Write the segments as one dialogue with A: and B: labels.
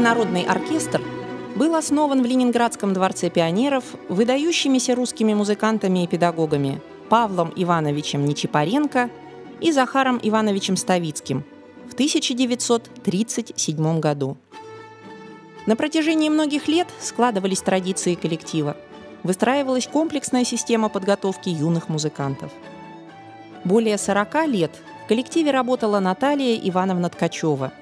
A: народный оркестр был основан в Ленинградском дворце пионеров выдающимися русскими музыкантами и педагогами Павлом Ивановичем Нечипаренко и Захаром Ивановичем Ставицким в 1937 году. На протяжении многих лет складывались традиции коллектива, выстраивалась комплексная система подготовки юных музыкантов. Более 40 лет в коллективе работала Наталья Ивановна Ткачева.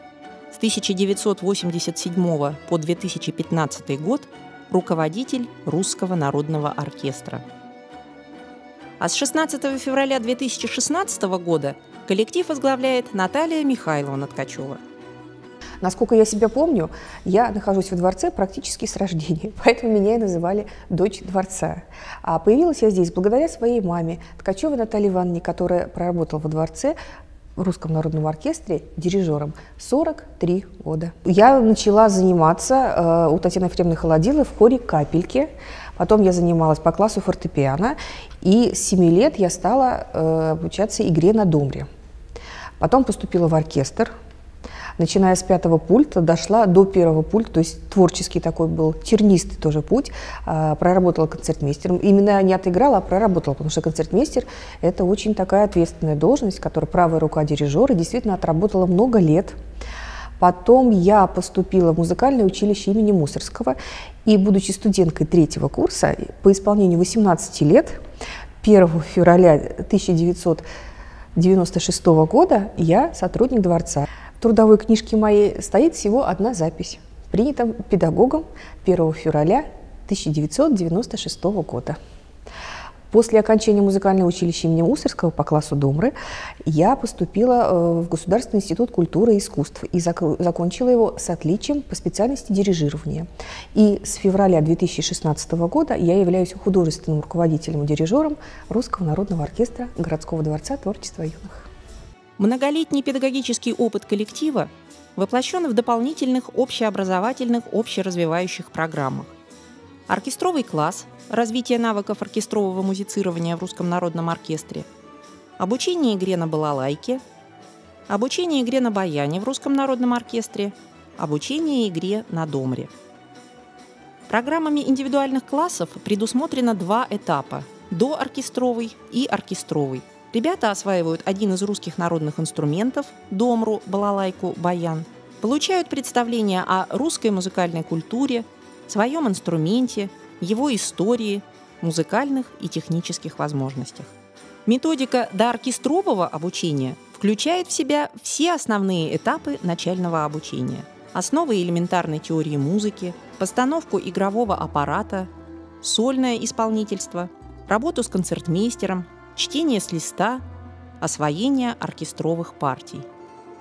A: С 1987 по 2015 год руководитель Русского народного оркестра. А с 16 февраля 2016 года коллектив возглавляет Наталья Михайловна Ткачева –
B: Насколько я себя помню, я нахожусь во дворце практически с рождения, поэтому меня и называли «дочь дворца». А появилась я здесь благодаря своей маме, Ткачевой Наталье Ивановне, которая проработала во дворце в Русском народном оркестре дирижером 43 года. Я начала заниматься э, у Татьяны Ефремовны Холодилы в хоре «Капельки». Потом я занималась по классу фортепиано, и с 7 лет я стала э, обучаться игре на домре. Потом поступила в оркестр, начиная с пятого пульта, дошла до первого пульта, то есть творческий такой был, тернистый тоже путь, а, проработала концертмейстером. Именно не отыграла, а проработала, потому что концертмейстер – это очень такая ответственная должность, которая правая рука дирижера, действительно отработала много лет. Потом я поступила в музыкальное училище имени Мусорского, и, будучи студенткой третьего курса, по исполнению 18 лет, 1 февраля 1996 года я сотрудник дворца трудовой книжке моей стоит всего одна запись, принята педагогом 1 февраля 1996 года. После окончания музыкального училища имени Усерского по классу Домры я поступила э, в Государственный институт культуры и искусств и закончила его с отличием по специальности дирижирования. И с февраля 2016 года я являюсь художественным руководителем и дирижером Русского народного оркестра городского дворца творчества юных.
A: Многолетний педагогический опыт коллектива воплощен в дополнительных общеобразовательных общеразвивающих программах. Оркестровый класс, развитие навыков оркестрового музицирования в Русском народном оркестре, обучение игре на балалайке, обучение игре на баяне в Русском народном оркестре, обучение игре на домре. Программами индивидуальных классов предусмотрено два этапа – дооркестровый и оркестровый – Ребята осваивают один из русских народных инструментов – домру, балалайку, баян, получают представление о русской музыкальной культуре, своем инструменте, его истории, музыкальных и технических возможностях. Методика дооркестрового обучения включает в себя все основные этапы начального обучения. Основы элементарной теории музыки, постановку игрового аппарата, сольное исполнительство, работу с концертмейстером, чтение с листа, освоение оркестровых партий.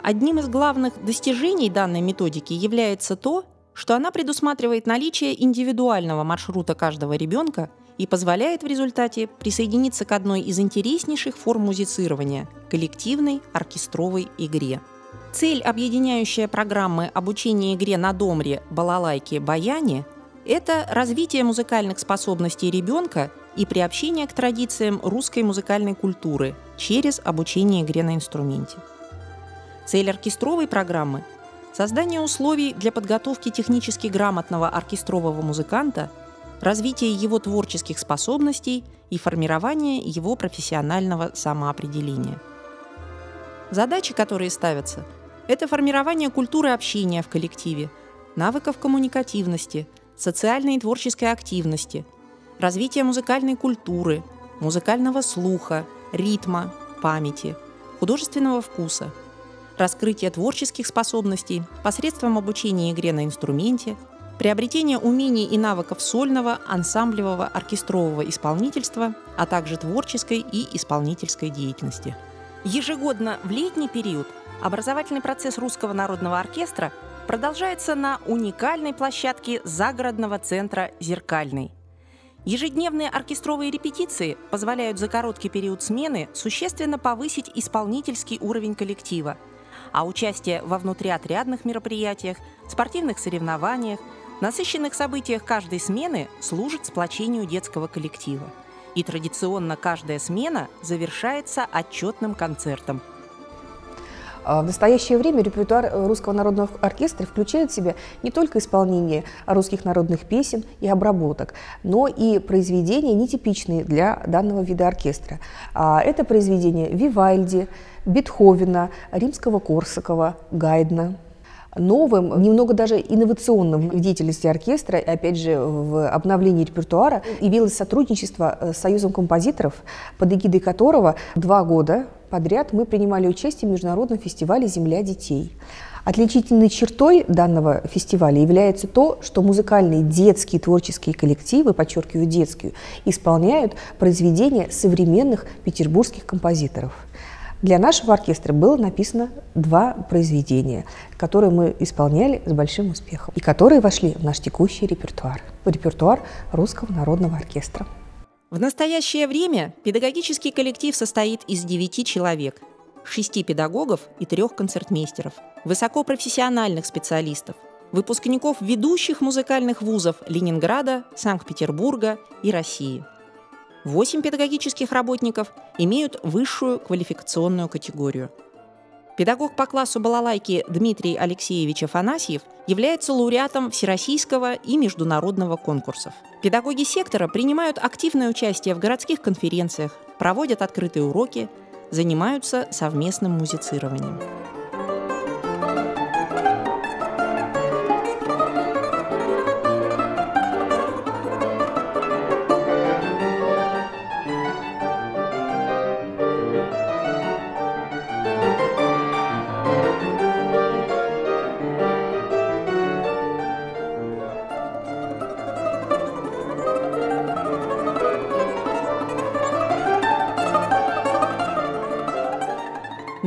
A: Одним из главных достижений данной методики является то, что она предусматривает наличие индивидуального маршрута каждого ребенка и позволяет в результате присоединиться к одной из интереснейших форм музицирования – коллективной оркестровой игре. Цель, объединяющая программы обучения игре на домре, балалайке, баяне – это развитие музыкальных способностей ребенка и приобщение к традициям русской музыкальной культуры через обучение игре на инструменте. Цель оркестровой программы – создание условий для подготовки технически грамотного оркестрового музыканта, развитие его творческих способностей и формирование его профессионального самоопределения. Задачи, которые ставятся – это формирование культуры общения в коллективе, навыков коммуникативности, социальной и творческой активности – развитие музыкальной культуры, музыкального слуха, ритма, памяти, художественного вкуса, раскрытие творческих способностей посредством обучения игре на инструменте, приобретение умений и навыков сольного, ансамблевого, оркестрового исполнительства, а также творческой и исполнительской деятельности. Ежегодно в летний период образовательный процесс Русского народного оркестра продолжается на уникальной площадке загородного центра «Зеркальный», Ежедневные оркестровые репетиции позволяют за короткий период смены существенно повысить исполнительский уровень коллектива, а участие во внутриотрядных мероприятиях, спортивных соревнованиях, насыщенных событиях каждой смены служит сплочению детского коллектива. И традиционно каждая смена завершается отчетным концертом.
B: А в настоящее время репертуар Русского народного оркестра включает в себя не только исполнение русских народных песен и обработок, но и произведения, нетипичные для данного вида оркестра. А это произведения Вивальди, Бетховена, Римского-Корсакова, Гайдна новым, немного даже инновационным в деятельности оркестра, и опять же в обновлении репертуара, явилось сотрудничество с Союзом композиторов, под эгидой которого два года подряд мы принимали участие в Международном фестивале «Земля детей». Отличительной чертой данного фестиваля является то, что музыкальные детские творческие коллективы, подчеркиваю детские, исполняют произведения современных петербургских композиторов – для нашего оркестра было написано два произведения, которые мы исполняли с большим успехом и которые вошли в наш текущий репертуар, в репертуар Русского народного оркестра.
A: В настоящее время педагогический коллектив состоит из девяти человек, шести педагогов и трех концертмейстеров, высокопрофессиональных специалистов, выпускников ведущих музыкальных вузов Ленинграда, Санкт-Петербурга и России – Восемь педагогических работников имеют высшую квалификационную категорию. Педагог по классу балалайки Дмитрий Алексеевич Афанасьев является лауреатом всероссийского и международного конкурсов. Педагоги сектора принимают активное участие в городских конференциях, проводят открытые уроки, занимаются совместным музицированием.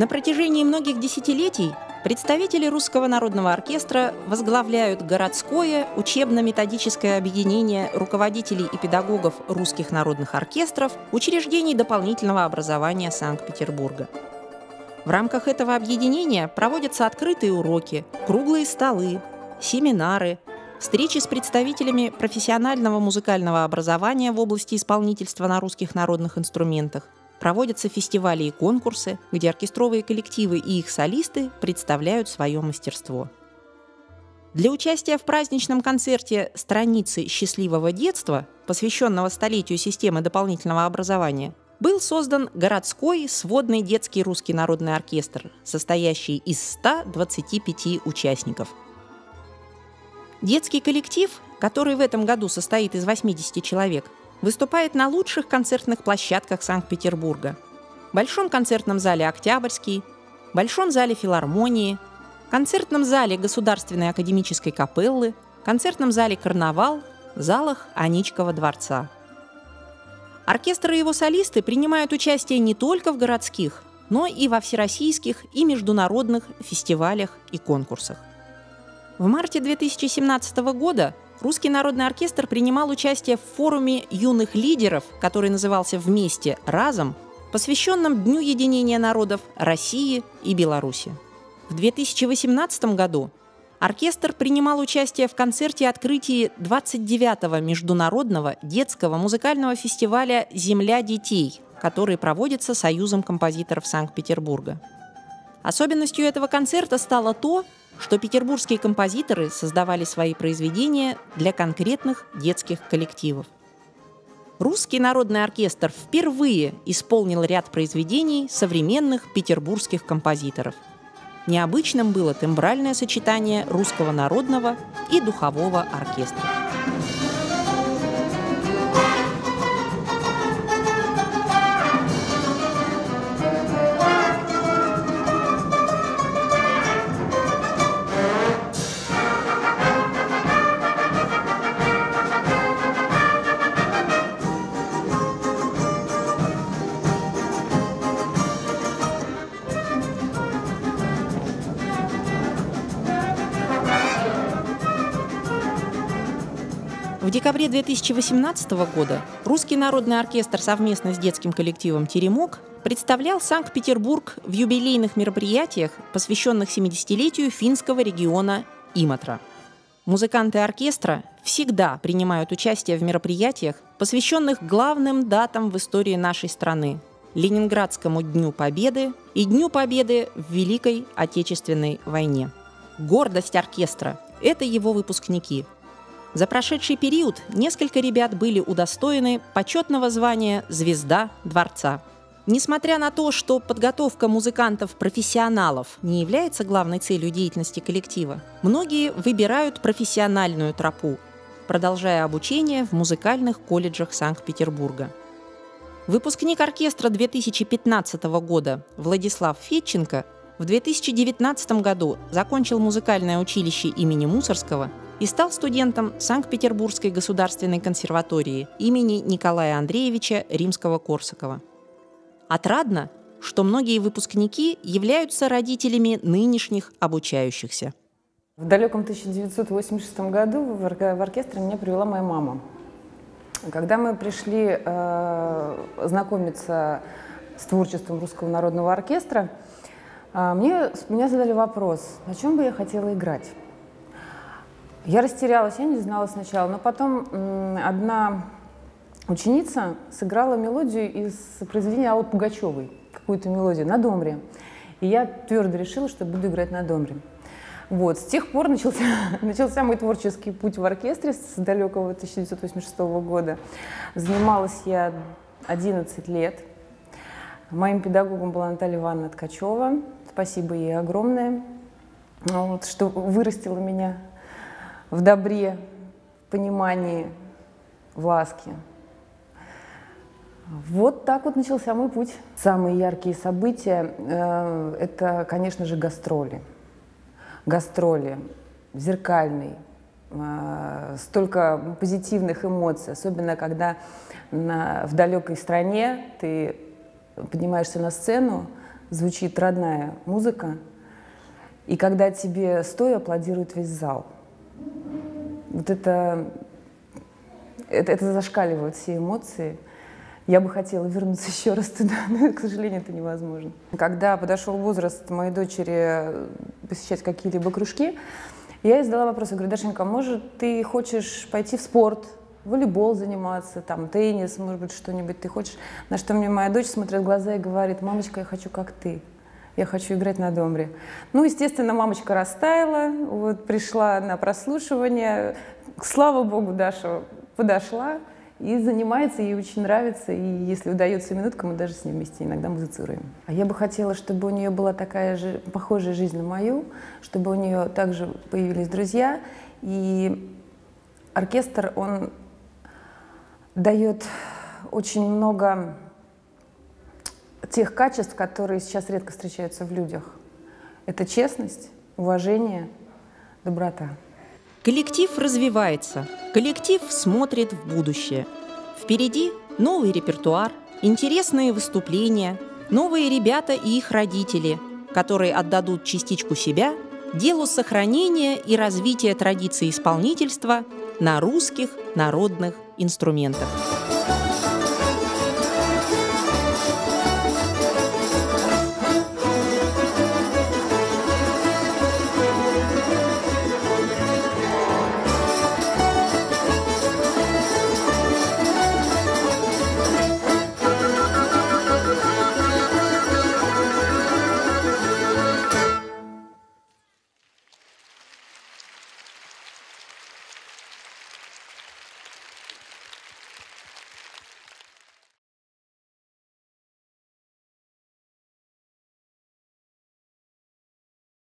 A: На протяжении многих десятилетий представители Русского народного оркестра возглавляют городское учебно-методическое объединение руководителей и педагогов русских народных оркестров учреждений дополнительного образования Санкт-Петербурга. В рамках этого объединения проводятся открытые уроки, круглые столы, семинары, встречи с представителями профессионального музыкального образования в области исполнительства на русских народных инструментах – Проводятся фестивали и конкурсы, где оркестровые коллективы и их солисты представляют свое мастерство. Для участия в праздничном концерте «Страницы счастливого детства», посвященного столетию системы дополнительного образования, был создан городской сводный детский русский народный оркестр, состоящий из 125 участников. Детский коллектив, который в этом году состоит из 80 человек, выступает на лучших концертных площадках Санкт-Петербурга. Большом концертном зале «Октябрьский», Большом зале филармонии, концертном зале Государственной академической капеллы, концертном зале «Карнавал», залах Аничкова дворца. Оркестр и его солисты принимают участие не только в городских, но и во всероссийских и международных фестивалях и конкурсах. В марте 2017 года Русский народный оркестр принимал участие в форуме юных лидеров, который назывался «Вместе, разом», посвященном Дню единения народов России и Беларуси. В 2018 году оркестр принимал участие в концерте открытия 29-го международного детского музыкального фестиваля «Земля детей», который проводится Союзом композиторов Санкт-Петербурга. Особенностью этого концерта стало то, что петербургские композиторы создавали свои произведения для конкретных детских коллективов. Русский народный оркестр впервые исполнил ряд произведений современных петербургских композиторов. Необычным было тембральное сочетание русского народного и духового оркестра. Декабре 2018 года Русский народный оркестр совместно с детским коллективом «Теремок» представлял Санкт-Петербург в юбилейных мероприятиях, посвященных 70-летию финского региона Иматра. Музыканты оркестра всегда принимают участие в мероприятиях, посвященных главным датам в истории нашей страны Ленинградскому Дню Победы и Дню Победы в Великой Отечественной войне. Гордость оркестра – это его выпускники. За прошедший период несколько ребят были удостоены почетного звания «Звезда Дворца». Несмотря на то, что подготовка музыкантов-профессионалов не является главной целью деятельности коллектива, многие выбирают профессиональную тропу, продолжая обучение в музыкальных колледжах Санкт-Петербурга. Выпускник оркестра 2015 года Владислав Фетченко в 2019 году закончил музыкальное училище имени Мусорского и стал студентом Санкт-Петербургской государственной консерватории имени Николая Андреевича Римского-Корсакова. Отрадно, что многие выпускники являются родителями нынешних обучающихся.
C: В далеком 1986 году в оркестр меня привела моя мама. Когда мы пришли э, знакомиться с творчеством Русского народного оркестра, э, мне, меня задали вопрос, на чем бы я хотела играть. Я растерялась, я не знала сначала, но потом одна ученица сыграла мелодию из произведения Аллы Пугачевой, какую-то мелодию на домре. И я твердо решила, что буду играть на домре. Вот. С тех пор начался, начался мой творческий путь в оркестре с далекого 1986 года. Занималась я 11 лет. Моим педагогом была Наталья Ивановна Ткачева. Спасибо ей огромное, вот, что вырастила меня в добре, в понимании, в ласке. Вот так вот начался мой путь. Самые яркие события э, это, конечно же, гастроли. Гастроли, зеркальный, э, столько позитивных эмоций, особенно когда на, в далекой стране ты поднимаешься на сцену, звучит родная музыка, и когда тебе стоя аплодирует весь зал. Вот это, это, это зашкаливает все эмоции – я бы хотела вернуться еще раз туда, но, к сожалению, это невозможно. Когда подошел возраст моей дочери посещать какие-либо кружки, я ей задала вопрос, я говорю, Дашенька, может, ты хочешь пойти в спорт, волейбол заниматься, там, теннис, может быть, что-нибудь ты хочешь? На что мне моя дочь смотрит в глаза и говорит, мамочка, я хочу как ты. Я хочу играть на домре. Ну, естественно, мамочка растаяла, вот, пришла на прослушивание. Слава богу, Даша подошла, и занимается, ей очень нравится, и если удается минутка, мы даже с ней вместе иногда музицируем. А я бы хотела, чтобы у нее была такая же, похожая жизнь на мою, чтобы у нее также появились друзья, и оркестр, он дает очень много тех качеств, которые сейчас редко встречаются в людях. Это честность, уважение, доброта.
A: Коллектив развивается, коллектив смотрит в будущее. Впереди новый репертуар, интересные выступления, новые ребята и их родители, которые отдадут частичку себя делу сохранения и развития традиции исполнительства на русских народных инструментах.